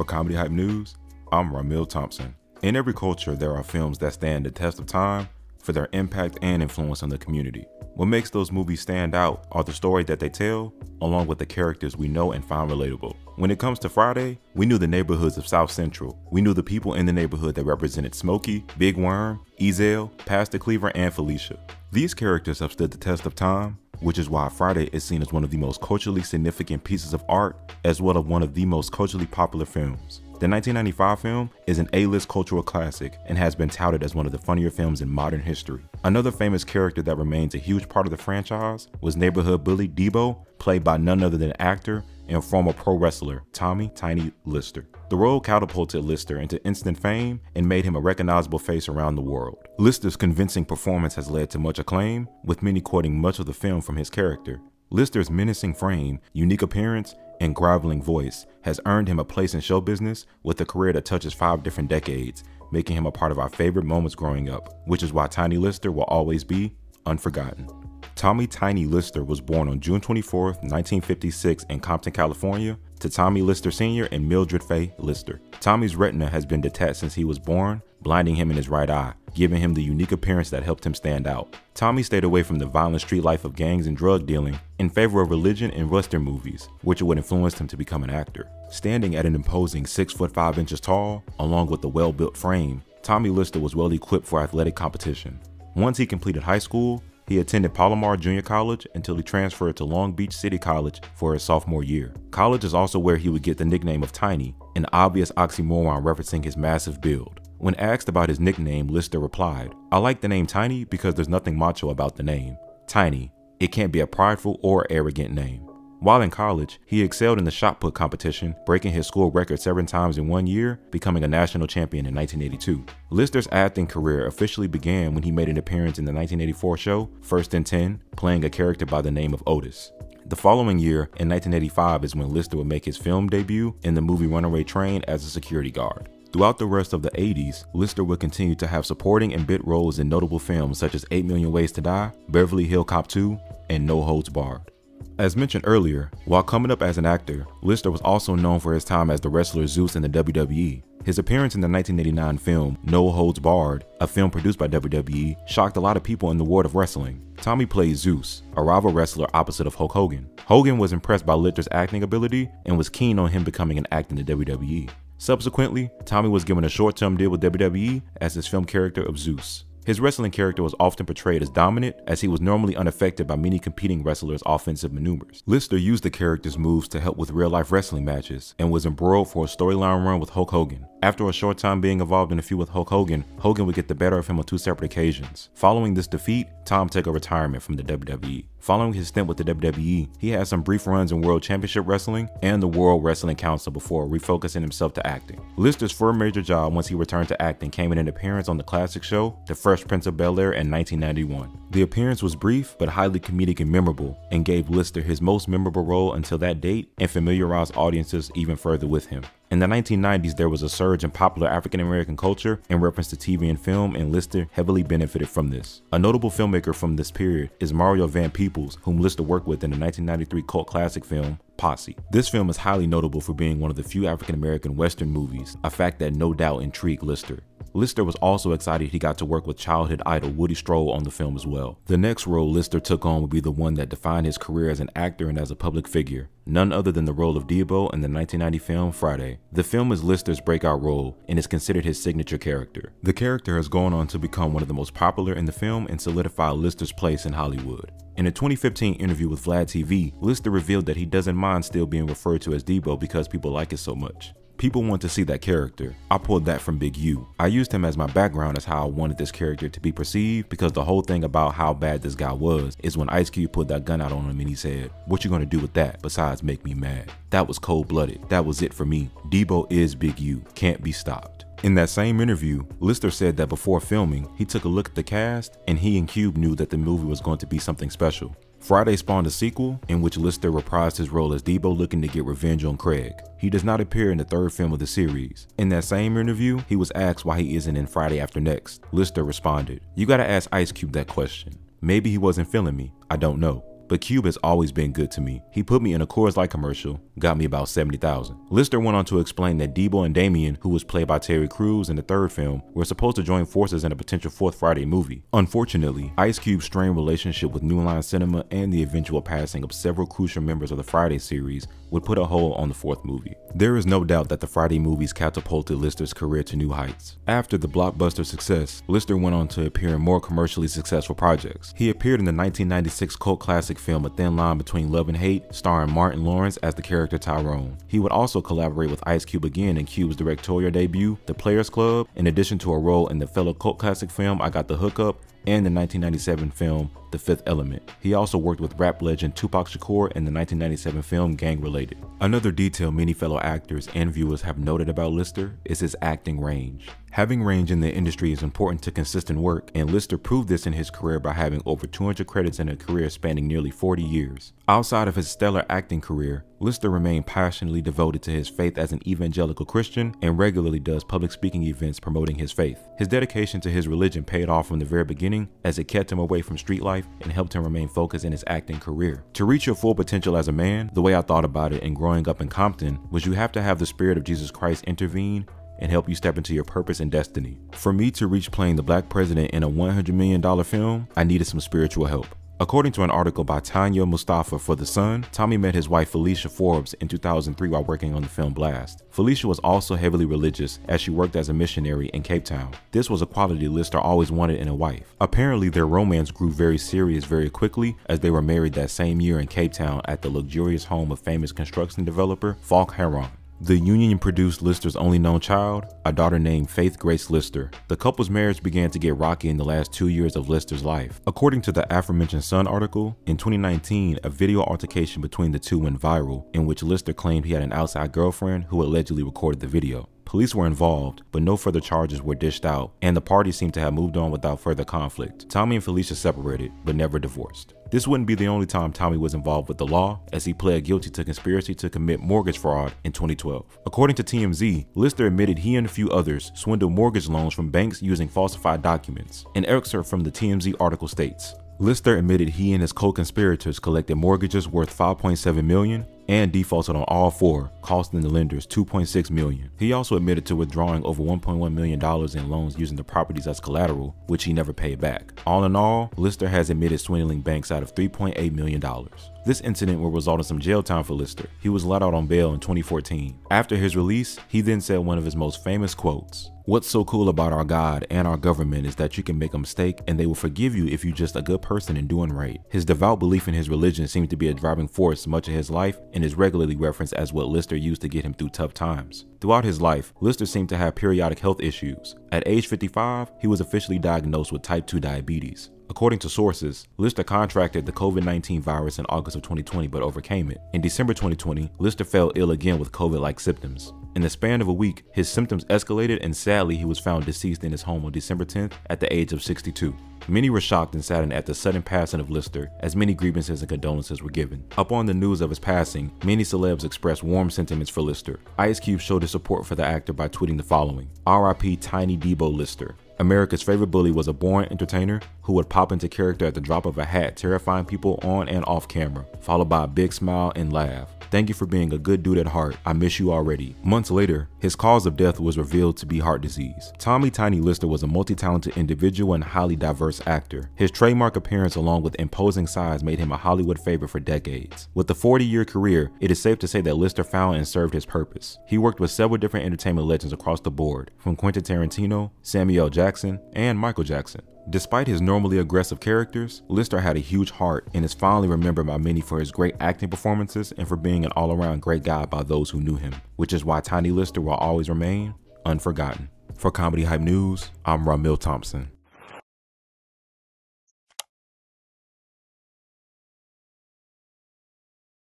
For Comedy Hype News, I'm Ramil Thompson. In every culture, there are films that stand the test of time for their impact and influence on the community. What makes those movies stand out are the story that they tell, along with the characters we know and find relatable. When it comes to Friday, we knew the neighborhoods of South Central. We knew the people in the neighborhood that represented Smokey, Big Worm, Ezal, Pastor Cleaver, and Felicia. These characters have stood the test of time, which is why Friday is seen as one of the most culturally significant pieces of art, as well as one of the most culturally popular films. The 1995 film is an A-list cultural classic and has been touted as one of the funnier films in modern history. Another famous character that remains a huge part of the franchise was neighborhood bully Deebo, played by none other than actor and former pro wrestler Tommy Tiny Lister. The role catapulted Lister into instant fame and made him a recognizable face around the world. Lister's convincing performance has led to much acclaim, with many quoting much of the film from his character. Lister's menacing frame, unique appearance, and groveling voice has earned him a place in show business with a career that touches five different decades, making him a part of our favorite moments growing up, which is why Tiny Lister will always be unforgotten. Tommy Tiny Lister was born on June 24, 1956 in Compton, California, to Tommy Lister Sr. and Mildred Faye Lister. Tommy's retina has been detached since he was born, blinding him in his right eye, giving him the unique appearance that helped him stand out. Tommy stayed away from the violent street life of gangs and drug dealing in favor of religion and western movies, which would influence him to become an actor. Standing at an imposing 6 foot 5 inches tall, along with a well-built frame, Tommy Lister was well equipped for athletic competition. Once he completed high school, he attended Palomar Junior College until he transferred to Long Beach City College for his sophomore year. College is also where he would get the nickname of Tiny, an obvious oxymoron referencing his massive build. When asked about his nickname, Lister replied, I like the name Tiny because there's nothing macho about the name. Tiny. It can't be a prideful or arrogant name. While in college, he excelled in the shot put competition, breaking his school record seven times in one year, becoming a national champion in 1982. Lister's acting career officially began when he made an appearance in the 1984 show First and 10, playing a character by the name of Otis. The following year, in 1985, is when Lister would make his film debut in the movie Runaway Train as a security guard. Throughout the rest of the 80s, Lister would continue to have supporting and bit roles in notable films such as 8 Million Ways to Die, Beverly Hill Cop 2, and No Holds Barred. As mentioned earlier, while coming up as an actor, Lister was also known for his time as the wrestler Zeus in the WWE. His appearance in the 1989 film No Holds Barred, a film produced by WWE, shocked a lot of people in the world of wrestling. Tommy played Zeus, a rival wrestler opposite of Hulk Hogan. Hogan was impressed by Lister's acting ability and was keen on him becoming an actor in the WWE. Subsequently, Tommy was given a short-term deal with WWE as his film character of Zeus. His wrestling character was often portrayed as dominant, as he was normally unaffected by many competing wrestlers' offensive maneuvers. Lister used the character's moves to help with real-life wrestling matches, and was embroiled for a storyline run with Hulk Hogan. After a short time being involved in a feud with Hulk Hogan, Hogan would get the better of him on two separate occasions. Following this defeat, Tom took a retirement from the WWE. Following his stint with the WWE, he had some brief runs in World Championship Wrestling and the World Wrestling Council before refocusing himself to acting. Lister's first major job once he returned to acting came in an appearance on the classic show, The Fresh Prince of Bel-Air in 1991. The appearance was brief but highly comedic and memorable, and gave Lister his most memorable role until that date and familiarized audiences even further with him. In the 1990s, there was a surge in popular African American culture in reference to TV and film, and Lister heavily benefited from this. A notable filmmaker from this period is Mario Van Peebles, whom Lister worked with in the 1993 cult classic film Posse. This film is highly notable for being one of the few African American Western movies, a fact that no doubt intrigued Lister. Lister was also excited he got to work with childhood idol Woody Strode on the film as well. The next role Lister took on would be the one that defined his career as an actor and as a public figure, none other than the role of Deebo in the 1990 film Friday. The film is Lister's breakout role and is considered his signature character. The character has gone on to become one of the most popular in the film and solidify Lister's place in Hollywood. In a 2015 interview with Vlad TV, Lister revealed that he doesn't mind still being referred to as Deebo because people like it so much. People want to see that character. I pulled that from Big U. I used him as my background as how I wanted this character to be perceived because the whole thing about how bad this guy was is when Ice Cube put that gun out on him and he said, what you gonna do with that besides make me mad? That was cold blooded. That was it for me. Deebo is Big U. Can't be stopped. In that same interview, Lister said that before filming, he took a look at the cast and he and Cube knew that the movie was going to be something special. Friday spawned a sequel in which Lister reprised his role as Deebo looking to get revenge on Craig. He does not appear in the third film of the series. In that same interview, he was asked why he isn't in Friday After Next. Lister responded, You gotta ask Ice Cube that question. Maybe he wasn't feeling me, I don't know. But Cube has always been good to me. He put me in a Coors Light commercial, got me about 70,000. Lister went on to explain that Deebo and Damien, who was played by Terry Crews in the third film, were supposed to join forces in a potential fourth Friday movie. Unfortunately, Ice Cube's strained relationship with New Line Cinema and the eventual passing of several crucial members of the Friday series would put a hole on the fourth movie. There is no doubt that the Friday movies catapulted Lister's career to new heights. After the blockbuster success, Lister went on to appear in more commercially successful projects. He appeared in the 1996 cult classic film A Thin Line Between Love and Hate, starring Martin Lawrence as the character Tyrone. He would also collaborate with Ice Cube again in Cube's directorial debut, The Players Club, in addition to a role in the fellow cult classic film I Got the Hookup and the 1997 film The Fifth Element. He also worked with rap legend Tupac Shakur in the 1997 film Gang Related. Another detail many fellow actors and viewers have noted about Lister is his acting range. Having range in the industry is important to consistent work, and Lister proved this in his career by having over 200 credits in a career spanning nearly 40 years. Outside of his stellar acting career, Lister remained passionately devoted to his faith as an evangelical Christian and regularly does public speaking events promoting his faith. His dedication to his religion paid off from the very beginning as it kept him away from street life and helped him remain focused in his acting career. To reach your full potential as a man, the way I thought about it and growing up in Compton was you have to have the spirit of Jesus Christ intervene and help you step into your purpose and destiny. For me to reach playing the black president in a $100 million film, I needed some spiritual help. According to an article by Tanya Mustafa for The Sun, Tommy met his wife Felicia Forbes in 2003 while working on the film Blast. Felicia was also heavily religious as she worked as a missionary in Cape Town. This was a quality Lister always wanted in a wife. Apparently, their romance grew very serious very quickly as they were married that same year in Cape Town at the luxurious home of famous construction developer Falk Heron. The union produced Lister's only known child, a daughter named Faith Grace Lister. The couple's marriage began to get rocky in the last two years of Lister's life. According to the aforementioned Sun article, in 2019, a video altercation between the two went viral in which Lister claimed he had an outside girlfriend who allegedly recorded the video. Police were involved, but no further charges were dished out, and the parties seemed to have moved on without further conflict. Tommy and Felicia separated, but never divorced. This wouldn't be the only time Tommy was involved with the law, as he pled guilty to conspiracy to commit mortgage fraud in 2012. According to TMZ, Lister admitted he and a few others swindled mortgage loans from banks using falsified documents. An excerpt from the TMZ article states, Lister admitted he and his co-conspirators collected mortgages worth 5.7 million and defaulted on all four, costing the lenders 2.6 million. He also admitted to withdrawing over 1.1 million dollars in loans using the properties as collateral, which he never paid back. All in all, Lister has admitted swindling banks out of 3.8 million dollars. This incident will result in some jail time for Lister. He was let out on bail in 2014. After his release, he then said one of his most famous quotes, What's so cool about our God and our government is that you can make a mistake and they will forgive you if you're just a good person and doing right. His devout belief in his religion seems to be a driving force much of his life and is regularly referenced as what Lister used to get him through tough times. Throughout his life, Lister seemed to have periodic health issues. At age 55, he was officially diagnosed with type 2 diabetes. According to sources, Lister contracted the COVID 19 virus in August of 2020 but overcame it. In December 2020, Lister fell ill again with COVID like symptoms. In the span of a week, his symptoms escalated and sadly, he was found deceased in his home on December 10th at the age of 62. Many were shocked and saddened at the sudden passing of Lister, as many grievances and condolences were given. Upon the news of his passing, many celebs expressed warm sentiments for Lister. Ice Cube showed his support for the actor by tweeting the following RIP Tiny Deebo Lister. America's favorite bully was a born entertainer who would pop into character at the drop of a hat, terrifying people on and off camera, followed by a big smile and laugh. Thank you for being a good dude at heart. I miss you already. Months later, his cause of death was revealed to be heart disease. Tommy Tiny Lister was a multi-talented individual and highly diverse actor. His trademark appearance along with imposing size made him a Hollywood favorite for decades. With a 40-year career, it is safe to say that Lister found and served his purpose. He worked with several different entertainment legends across the board, from Quentin Tarantino, Samuel Jackson, and Michael Jackson. Despite his normally aggressive characters, Lister had a huge heart and is fondly remembered by many for his great acting performances and for being an all-around great guy by those who knew him, which is why Tiny Lister will always remain unforgotten. For Comedy Hype News, I'm Ramil Thompson.